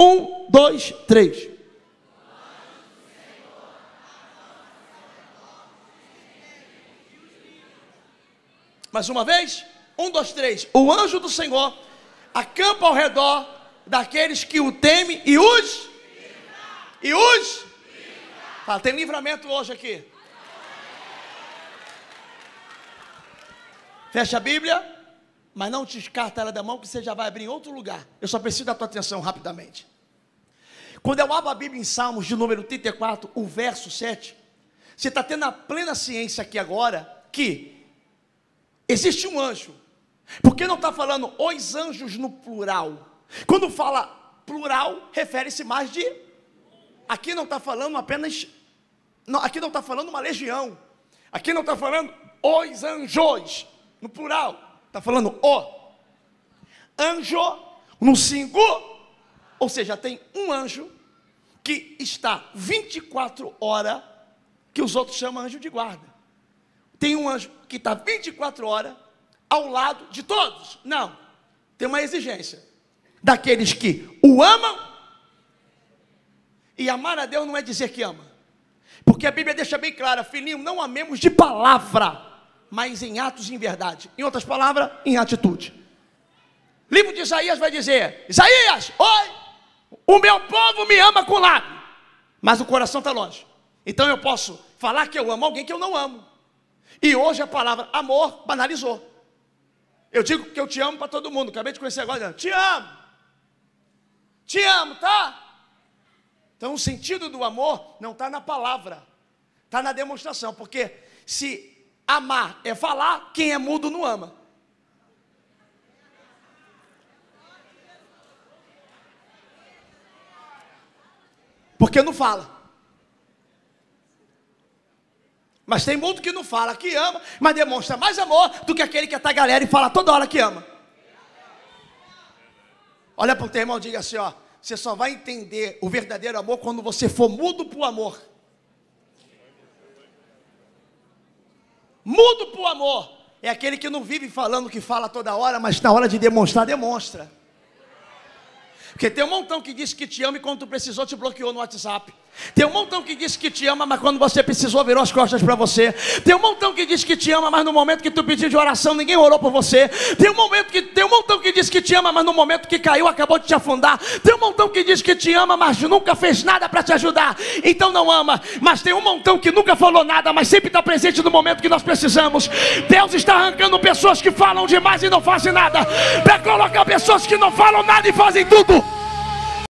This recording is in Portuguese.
Um, dois, três. Mais uma vez. Um, dois, três. O anjo do Senhor acampa ao redor daqueles que o temem e os. E os. Fala, tem livramento hoje aqui. Fecha a Bíblia, mas não descarta ela da mão, que você já vai abrir em outro lugar. Eu só preciso da tua atenção rapidamente. Quando eu abro a Bíblia em Salmos, de número 34, o verso 7, você está tendo a plena ciência aqui agora que existe um anjo. Porque não está falando os anjos no plural. Quando fala plural, refere-se mais de. Aqui não está falando apenas. Não, aqui não está falando uma legião. Aqui não está falando os anjos no plural. Está falando o. Anjo no singular. Ou seja, tem um anjo que está 24 horas, que os outros chamam anjo de guarda. Tem um anjo que está 24 horas ao lado de todos. Não. Tem uma exigência. Daqueles que o amam. E amar a Deus não é dizer que ama. Porque a Bíblia deixa bem clara, filhinho, não amemos de palavra, mas em atos e em verdade. Em outras palavras, em atitude. livro de Isaías vai dizer: Isaías, oi, o meu povo me ama com lábio, mas o coração está longe. Então eu posso falar que eu amo alguém que eu não amo. E hoje a palavra amor banalizou. Eu digo que eu te amo para todo mundo. Acabei de conhecer agora. Te amo. Te amo, tá? Então o sentido do amor não está na palavra, está na demonstração. Porque se amar é falar, quem é mudo não ama. Porque não fala. Mas tem mundo que não fala que ama, mas demonstra mais amor do que aquele que está galera e fala toda hora que ama. Olha para o teu irmão e diga assim: ó, você só vai entender o verdadeiro amor quando você for mudo para o amor. Mudo para o amor é aquele que não vive falando que fala toda hora, mas na hora de demonstrar, demonstra. Porque tem um montão que diz que te ama e quando tu precisou te bloqueou no WhatsApp. Tem um montão que diz que te ama, mas quando você precisou virou as costas para você. Tem um montão que diz que te ama, mas no momento que tu pediu de oração ninguém orou por você. Tem um momento que tem um montão que diz que te ama, mas no momento que caiu acabou de te afundar. Tem um montão que diz que te ama, mas nunca fez nada para te ajudar. Então não ama. Mas tem um montão que nunca falou nada, mas sempre está presente no momento que nós precisamos. Deus está arrancando pessoas que falam demais e não fazem nada, para colocar pessoas que não falam nada e fazem tudo.